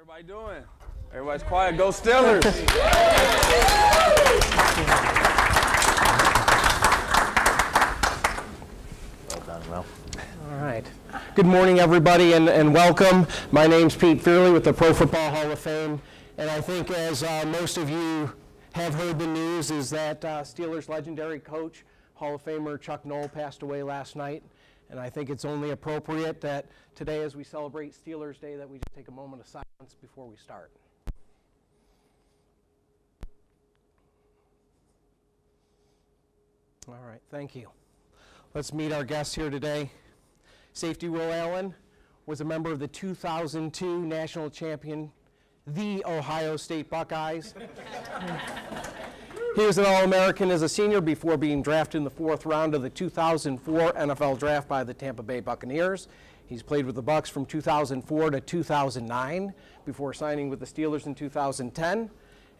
everybody doing? Everybody's quiet. Go Steelers. Well done, Will. All right. Good morning, everybody, and, and welcome. My name's Pete Fierle with the Pro Football Hall of Fame, and I think as uh, most of you have heard the news is that uh, Steelers legendary coach, Hall of Famer Chuck Noll passed away last night, and I think it's only appropriate that today as we celebrate Steelers Day that we just take a moment of silence before we start. All right, thank you. Let's meet our guests here today. Safety Will Allen was a member of the 2002 national champion, the Ohio State Buckeyes. he was an All-American as a senior before being drafted in the fourth round of the 2004 NFL Draft by the Tampa Bay Buccaneers. He's played with the Bucs from 2004 to 2009 before signing with the Steelers in 2010.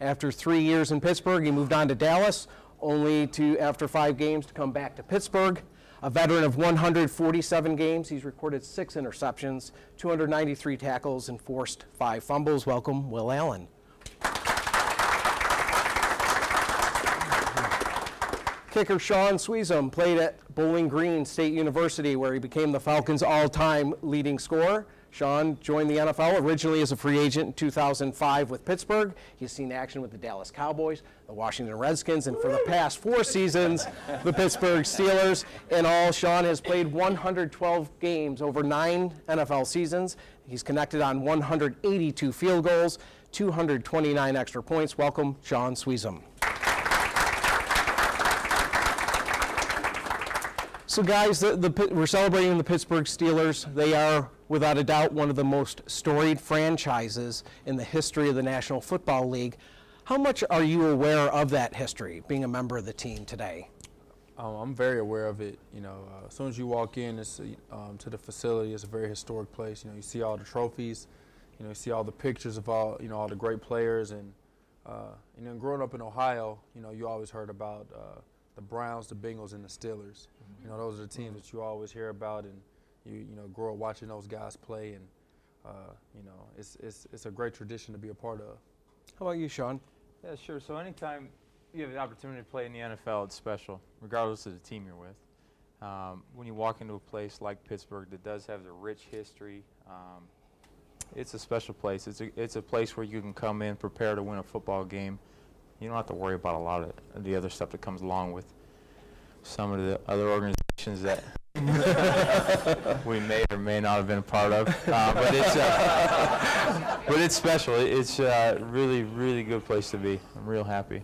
After three years in Pittsburgh, he moved on to Dallas, only to, after five games, to come back to Pittsburgh. A veteran of 147 games, he's recorded six interceptions, 293 tackles, and forced five fumbles. Welcome, Will Allen. Kicker Shaun Suisham played at Bowling Green State University, where he became the Falcons' all-time leading scorer. Shaun joined the NFL originally as a free agent in 2005 with Pittsburgh. He's seen action with the Dallas Cowboys, the Washington Redskins, and for the past four seasons, the Pittsburgh Steelers. In all, Shaun has played 112 games over nine NFL seasons. He's connected on 182 field goals, 229 extra points. Welcome, Shaun Suisham. So, guys, the, the, we're celebrating the Pittsburgh Steelers. They are, without a doubt, one of the most storied franchises in the history of the National Football League. How much are you aware of that history, being a member of the team today? Um, I'm very aware of it. You know, uh, as soon as you walk in um, to the facility, it's a very historic place. You know, you see all the trophies. You know, you see all the pictures of all you know all the great players, and uh, you know, growing up in Ohio, you know, you always heard about uh, the Browns, the Bengals, and the Steelers. Mm-hmm. You know, those are the teams that you always hear about, and you you know grow up watching those guys play, and uh, you know, it's it's it's a great tradition to be a part of. How about you, Shaun? Yeah, sure. So anytime you have the opportunity to play in the NFL, it's special, regardless of the team you're with. Um, when you walk into a place like Pittsburgh that does have the rich history, um, it's a special place. It's a, it's a place where you can come in prepared to win a football game. You don't have to worry about a lot of the other stuff that comes along with some of the other organizations that we may or may not have been a part of. Uh, but it's uh, but it's special. It's a uh, really really good place to be. I'm real happy.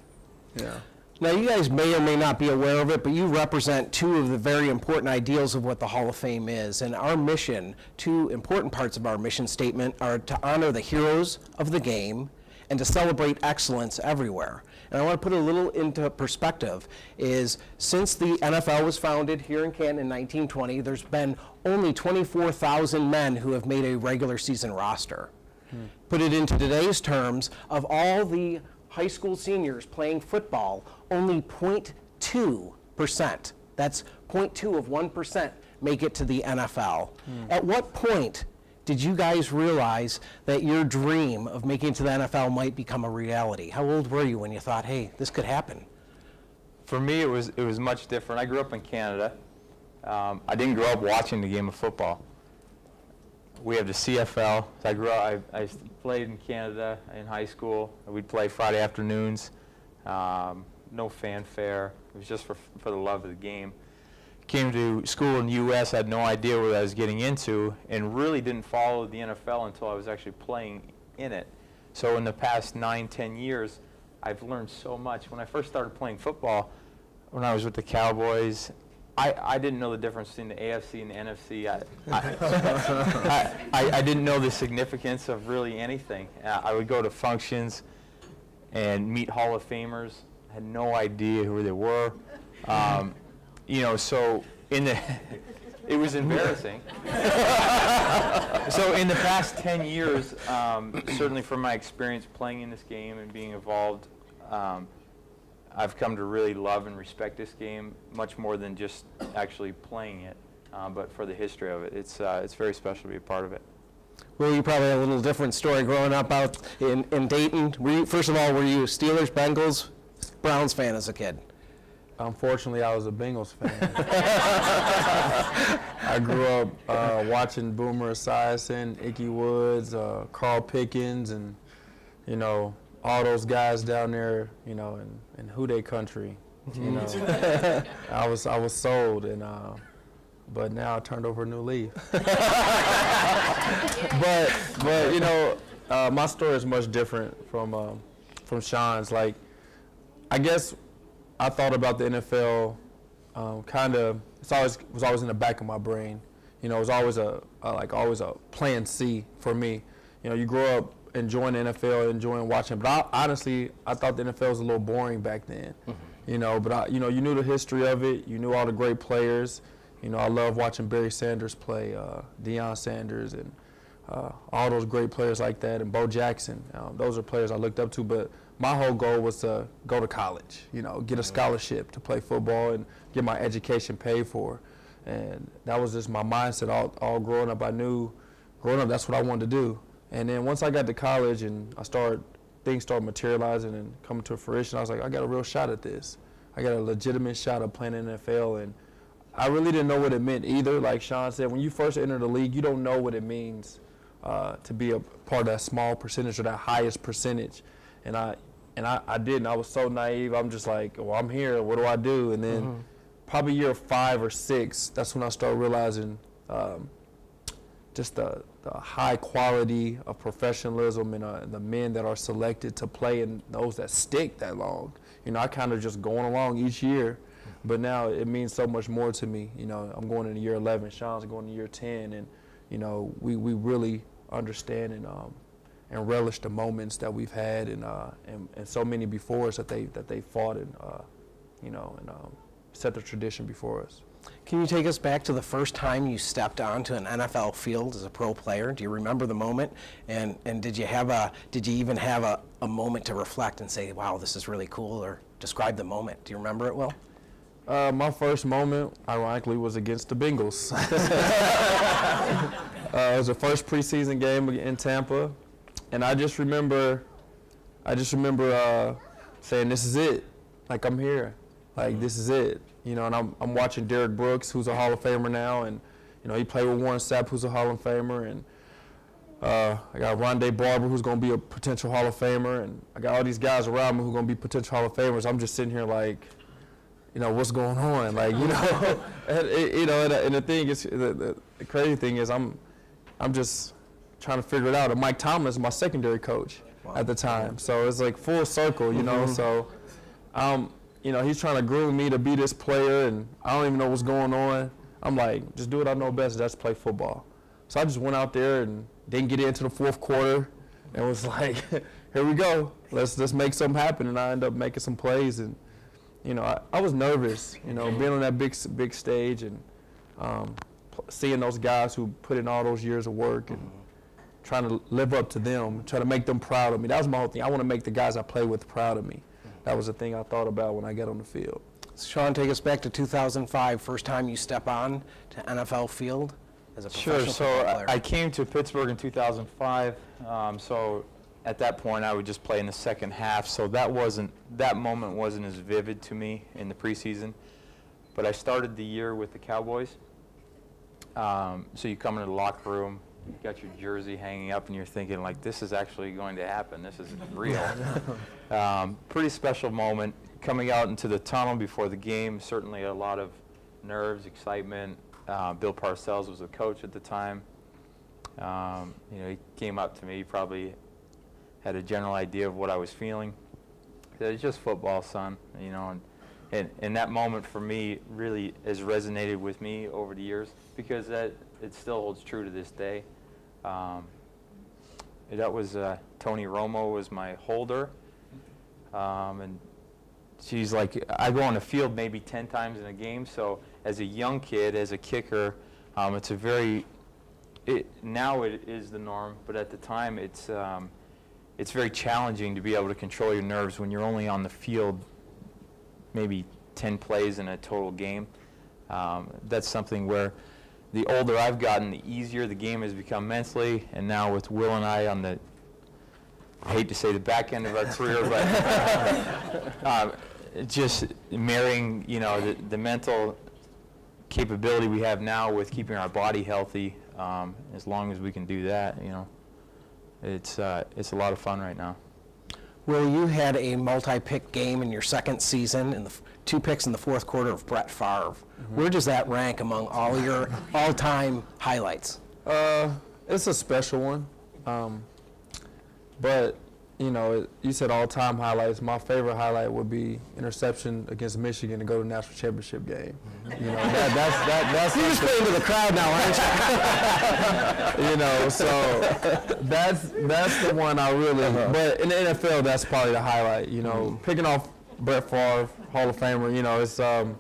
Yeah. Now, you guys may or may not be aware of it, but you represent two of the very important ideals of what the Hall of Fame is. And our mission, two important parts of our mission statement, are to honor the heroes of the game and to celebrate excellence everywhere. And I want to put a little into perspective is since the NFL was founded here in Canton in 1920, there's been only 24,000 men who have made a regular season roster. Hmm. Put it into today's terms, of all the high school seniors playing football, only 0.2%, that's 0.2 of 1%, make it to the NFL. Mm. At what point did you guys realize that your dream of making it to the NFL might become a reality? How old were you when you thought, hey, this could happen? For me, it was, it was much different. I grew up in Canada. Um, I didn't grow up watching the game of football we have the CFL. I grew up, I, I, played in Canada in high school. We'd play Friday afternoons. Um, no fanfare. It was just for, for the love of the game. Came to school in the U.S., had no idea what I was getting into, and really didn't follow the NFL until I was actually playing in it. So in the past nine, ten years, I've learned so much. When I first started playing football, when I was with the Cowboys I, I didn't know the difference between the AFC and the NFC. I, I, I, I, didn't know the significance of really anything. Uh, I would go to functions and meet Hall of Famers. I had no idea who they were. Um, you know, so in the, it was embarrassing. so in the past 10 years, um, certainly from my experience playing in this game and being involved, um, I've come to really love and respect this game much more than just actually playing it, uh, but for the history of it. It's, uh, it's very special to be a part of it. Well, you probably had a little different story growing up out in, in Dayton. Were you, first of all, were you Steelers, Bengals, Browns fan as a kid? Unfortunately, I was a Bengals fan. I grew up uh, watching Boomer Esiason, Ickey Woods, uh, Carl Pickens, and you know all those guys down there, you know, in, in Who Dey country. You know, I was I was sold, and uh, but now I turned over a new leaf. but but you know, uh, my story is much different from um, from Shaun's. Like, I guess I thought about the NFL um, kind of. It's always was always in the back of my brain. You know, it was always a, a like always a plan C for me. You know, you grow up enjoying the NFL, enjoying watching. But I, honestly, I thought the NFL was a little boring back then. Mm-hmm. You know, but I, you know, you knew the history of it. You knew all the great players. You know, I love watching Barry Sanders play, uh, Deion Sanders, and uh, all those great players like that, and Bo Jackson. Um, those are players I looked up to. But my whole goal was to go to college. You know, get a scholarship to play football and get my education paid for. And that was just my mindset all, all growing up. I knew growing up that's what I wanted to do. And then once I got to college and I started, things started materializing and coming to fruition, I was like, I got a real shot at this. I got a legitimate shot of playing in the NFL. And I really didn't know what it meant either. Like Shaun said, when you first enter the league, you don't know what it means uh, to be a part of that small percentage or that highest percentage. And I and I, I didn't. I was so naive. I'm just like, well, I'm here. What do I do? And then mm-hmm. probably year five or six, that's when I started realizing um, just the, the high quality of professionalism and uh, the men that are selected to play and those that stick that long. You know, I kind of just going along each year but now it means so much more to me. You know, I'm going into year 11. Shaun's going to year 10, and you know, we, we really understand and um, and relish the moments that we've had, and uh, and, and so many before us that they that they fought and uh, you know and um, set the tradition before us. Can you take us back to the first time you stepped onto an NFL field as a pro player? Do you remember the moment? And and did you have a did you even have a, a moment to reflect and say, wow, this is really cool, or describe the moment? Do you remember it well? Uh, my first moment, ironically, was against the Bengals. uh, it was the first preseason game in Tampa, and I just remember, I just remember uh, saying, "This is it. Like I'm here. Like this is it." You know, and I'm I'm watching Derrick Brooks, who's a Hall of Famer now, and you know he played with Warren Sapp, who's a Hall of Famer, and uh, I got Rondé Barber, who's going to be a potential Hall of Famer, and I got all these guys around me who are going to be potential Hall of Famers. I'm just sitting here like you know, what's going on? Like, you know, and, you know, and, and, the thing is, the, the, crazy thing is, I'm, I'm just trying to figure it out. And Mike Tomlin is my secondary coach wow. at the time, so it's like full circle, you know. Mm-hmm. So, um, you know, he's trying to groom me to be this player, and I don't even know what's going on. I'm like, just do what I know best. That's play football. So I just went out there and didn't get into the fourth quarter, and was like, here we go. Let's let's make something happen. And I ended up making some plays and you know, I, I was nervous, you know, being on that big, big stage and um, seeing those guys who put in all those years of work and trying to live up to them, try to make them proud of me. That was my whole thing. I want to make the guys I play with proud of me. That was the thing I thought about when I got on the field. Shaun, take us back to 2005, first time you step on to NFL field as a professional Sure. So player. I came to Pittsburgh in 2005. Um, so at that point, I would just play in the second half, so that wasn't that moment wasn't as vivid to me in the preseason. But I started the year with the Cowboys. Um, so you come into the locker room, you got your jersey hanging up, and you're thinking like, this is actually going to happen. This is real. um, pretty special moment. Coming out into the tunnel before the game, certainly a lot of nerves, excitement. Uh, Bill Parcells was a coach at the time. Um, you know, he came up to me He probably had a general idea of what I was feeling. It's just football, son, you know, and, and, and that moment for me really has resonated with me over the years because that it still holds true to this day. Um, that was uh, Tony Romo was my holder, um, and she's like I go on the field maybe 10 times in a game. So as a young kid, as a kicker, um, it's a very it, now it is the norm, but at the time it's um, it's very challenging to be able to control your nerves when you're only on the field maybe 10 plays in a total game. Um, that's something where the older I've gotten, the easier the game has become mentally. And now with Will and I on the, I hate to say the back end of our career, but uh, just marrying, you know, the, the mental capability we have now with keeping our body healthy, um, as long as we can do that, you know, it's, uh, it's a lot of fun right now. Will, you had a multi-pick game in your second season, and the two picks in the fourth quarter of Brett Favre. Where does that rank among all your all-time highlights? Uh, it's a special one. Um, but you know, it, you said all-time highlights. My favorite highlight would be interception against Michigan to go to the national championship game. Mm-hmm. You know, that, that's that, that's You're just playing to the crowd now, aren't you? you know, so that's that's the one I really. Uh-huh. But in the NFL, that's probably the highlight. You know, mm-hmm. picking off Brett Favre, Hall of Famer. You know, it's um,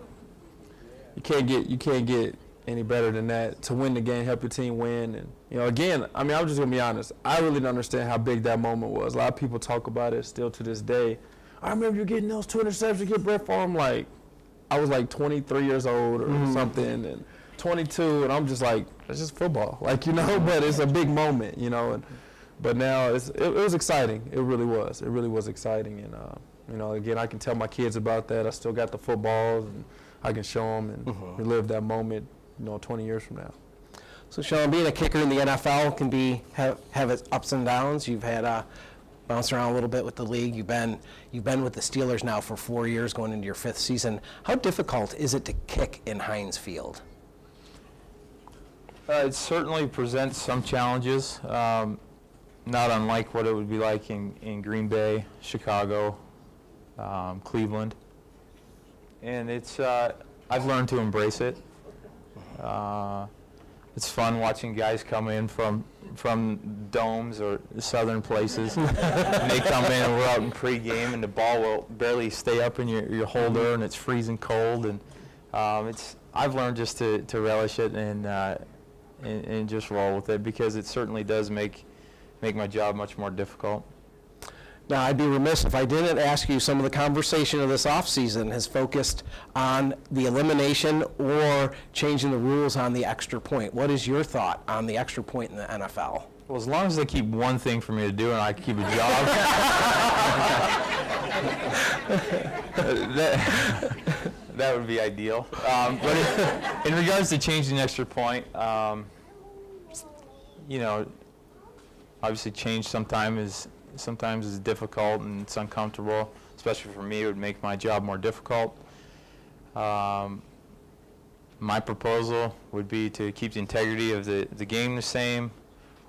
you can't get you can't get any better than that to win the game, help your team win, and you know, again, I mean, I'm just gonna be honest. I really don't understand how big that moment was. A lot of people talk about it still to this day. I remember you getting those two interceptions, get Brett Favre. Like, I was like 23 years old or something, and 22, and I'm just like, it's just football, like you know. But it's a big moment, you know. And but now it's, it, it was exciting. It really was. It really was exciting, and uh, you know, again, I can tell my kids about that. I still got the footballs, and I can show them and relive that moment, you know, 20 years from now. So, Sean, being a kicker in the NFL can be have, have its ups and downs. You've had uh, bounced around a little bit with the league. You've been you've been with the Steelers now for four years, going into your fifth season. How difficult is it to kick in Heinz Field? Uh, it certainly presents some challenges, um, not unlike what it would be like in, in Green Bay, Chicago, um, Cleveland. And it's, uh, I've learned to embrace it. Uh, it's fun watching guys come in from, from domes or southern places. and they come in and we're out in pregame and the ball will barely stay up in your, your holder and it's freezing cold. And um, it's, I've learned just to, to relish it and, uh, and, and just roll with it because it certainly does make make my job much more difficult. Now, I'd be remiss if I didn't ask you, some of the conversation of this offseason has focused on the elimination or changing the rules on the extra point. What is your thought on the extra point in the NFL? Well, as long as they keep one thing for me to do and I keep a job, that, that would be ideal. Um, but in, in regards to changing the extra point, um, you know, obviously change sometime is sometimes is difficult and it's uncomfortable. Especially for me, it would make my job more difficult. Um, my proposal would be to keep the integrity of the, the game the same,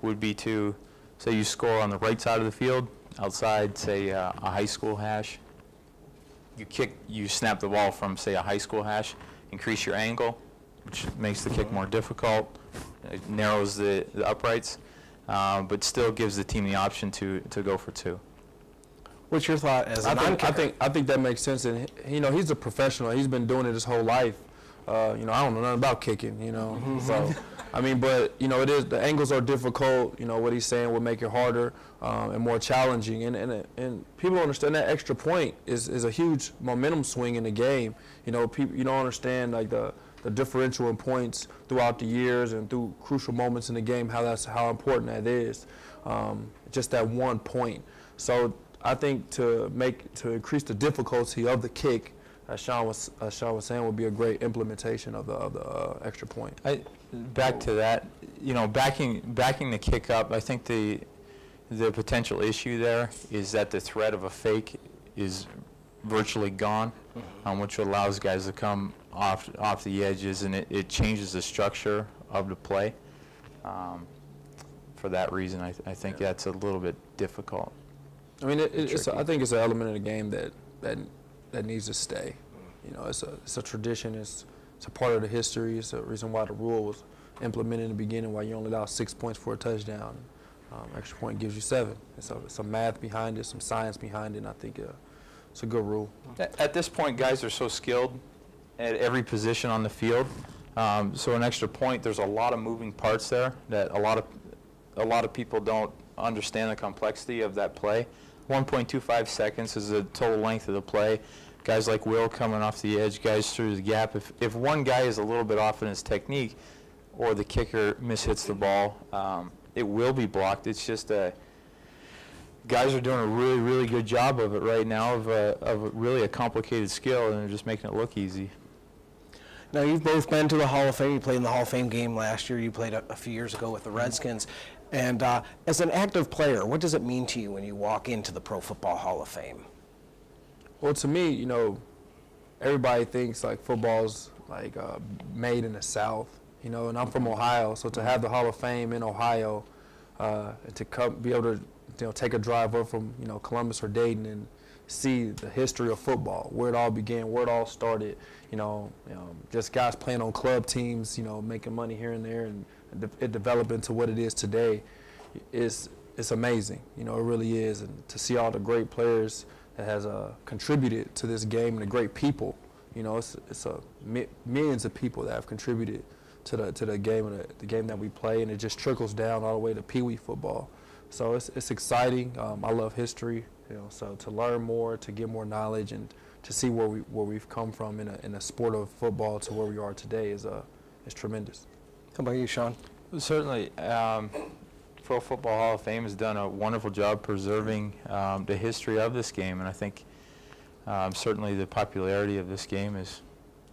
would be to, say you score on the right side of the field, outside, say, uh, a high school hash. You kick, you snap the ball from, say, a high school hash, increase your angle, which makes the kick more difficult, it narrows the, the uprights, uh, but still gives the team the option to, to go for two. What's your thought as a I think, I think I think that makes sense, and you know he's a professional. He's been doing it his whole life. Uh, you know, I don't know nothing about kicking. You know, so I mean, but you know, it is the angles are difficult. You know, what he's saying will make it harder um, and more challenging, and and and people don't understand that extra point is is a huge momentum swing in the game. You know, people you don't understand like the the differential in points throughout the years and through crucial moments in the game, how that's how important that is. Um, just that one point. So I think to make to increase the difficulty of the kick, as Shaun was as Shaun was saying, would be a great implementation of the of the uh, extra point. I, back to that, you know, backing backing the kick up. I think the the potential issue there is that the threat of a fake is virtually gone, um, which allows guys to come off off the edges, and it, it changes the structure of the play. Um, for that reason, I, th- I think that's a little bit difficult. I mean, it, it- it's a, Tricky. I think it's an element of the game that that that needs to stay. You know, it's a it's a tradition. It's it's a part of the history. It's a reason why the rule was implemented in the beginning. Why you only allow six points for a touchdown. Um, extra point gives you seven. It's a, some math behind it, some science behind it. And I think uh, it's a good rule. At at this point, guys are so skilled at every position on the field. Um, so an extra point, there's a lot of moving parts there that a lot of a lot of people don't understand the complexity of that play. 1.25 seconds is the total length of the play. Guys like Will coming off the edge, guys through the gap. If if one guy is a little bit off in his technique, or the kicker mishits the ball, um, it will be blocked. It's just a guys are doing a really, really good job of it right now of a, of a really a complicated skill, and they're just making it look easy. Now, you've both been to the Hall of Fame. You played in the Hall of Fame game last year. You played a, a few years ago with the Redskins. And uh, as an active player, what does it mean to you when you walk into the Pro Football Hall of Fame? Well, to me, you know, everybody thinks like football's like uh, made in the South, you know, and I'm from Ohio, so to have the Hall of Fame in Ohio, uh, and to come be able to, you know, take a drive up from you know Columbus or Dayton and see the history of football, where it all began, where it all started, you know, know just guys playing on club teams, you know, making money here and there, and it developed into what it is today. Is it's amazing, you know, it really is, and to see all the great players that has uh, contributed to this game and the great people. You know, it's, it's a mi millions of people that have contributed to the to the game and the, the, game that we play, and it just trickles down all the way to Pee Wee football. So it's it's exciting. Um, I love history. You know, so to learn more, to get more knowledge, and to see where we where we've come from in a in a sport of football to where we are today is uh is tremendous. How about you, Shaun? Certainly. Um, Pro Football Hall of Fame has done a wonderful job preserving um, the history of this game, and I think um, certainly the popularity of this game is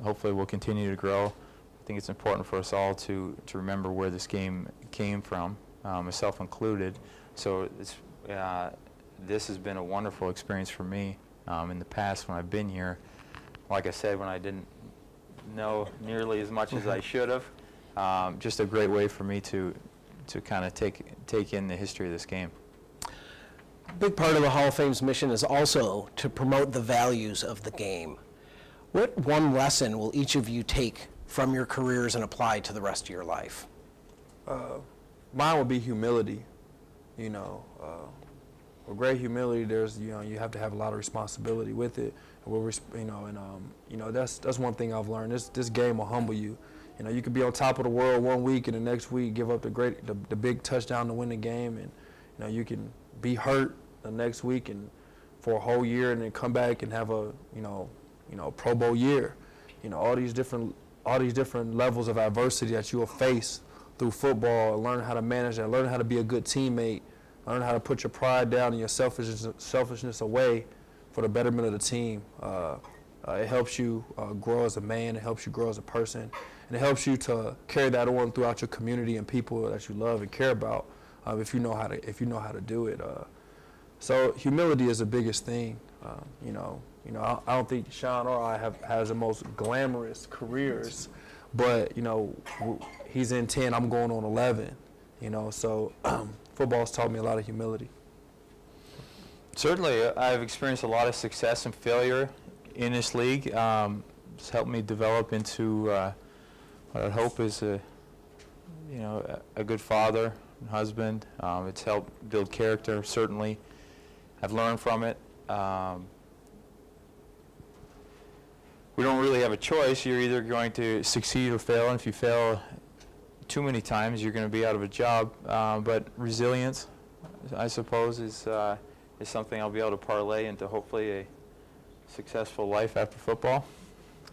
hopefully will continue to grow. I think it's important for us all to to remember where this game came from, um, myself included. So uh, this has been a wonderful experience for me um, in the past when I've been here. Like I said, when I didn't know nearly as much as I should have. Um, just a great way for me to to kind of take, take in the history of this game. A big part of the Hall of Fame's mission is also to promote the values of the game. What one lesson will each of you take from your careers and apply to the rest of your life? Uh, mine would be humility. You know, uh, with great humility, there's you know you have to have a lot of responsibility with it. And we're, you know, and um, you know that's that's one thing I've learned. This this game will humble you. You know, you could be on top of the world one week and the next week give up the great, the, the big touchdown to win the game, and you know you can be hurt the next week and for a whole year, and then come back and have a you know, you know Pro Bowl year. You know, all these different all these different levels of adversity that you will face through football. Learn how to manage that. Learn how to be a good teammate. Learn how to put your pride down and your selfishness selfishness away for the betterment of the team. Uh, uh, it helps you uh, grow as a man. It helps you grow as a person and it helps you to carry that on throughout your community and people that you love and care about uh, if you know how to if you know how to do it. Uh, so humility is the biggest thing. Um, you know, you know, I, I, don't think Shaun or I have has the most glamorous careers, but you know, he's in ten, I'm going on eleven. You know, so um, football's taught me a lot of humility. Certainly, uh, I've experienced a lot of success and failure in this league. Um, it's helped me develop into uh, what I hope is a, you know, a, a good father and husband. Um, it's helped build character, certainly. I've learned from it. Um, we don't really have a choice. You're either going to succeed or fail, and if you fail too many times, you're going to be out of a job. Uh, but resilience, I suppose, is, uh, is something I'll be able to parlay into hopefully a successful life after football.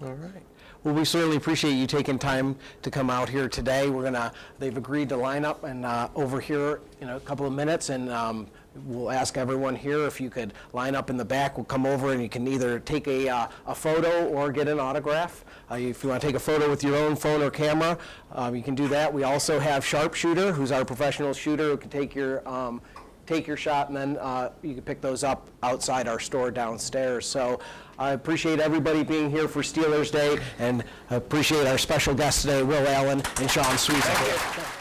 All right. Well, we certainly appreciate you taking time to come out here today. We're gonna, they've agreed to line up and uh, over here in a couple of minutes, and um, we'll ask everyone here if you could line up in the back. We'll come over and you can either take a, uh, a photo or get an autograph. Uh, if you want to take a photo with your own phone or camera, um, you can do that. We also have Sharpshooter, who's our professional shooter, who can take your um, take your shot, and then uh, you can pick those up outside our store downstairs. So I appreciate everybody being here for Steelers Day, and appreciate our special guests today, Will Allen and Shaun Suisham.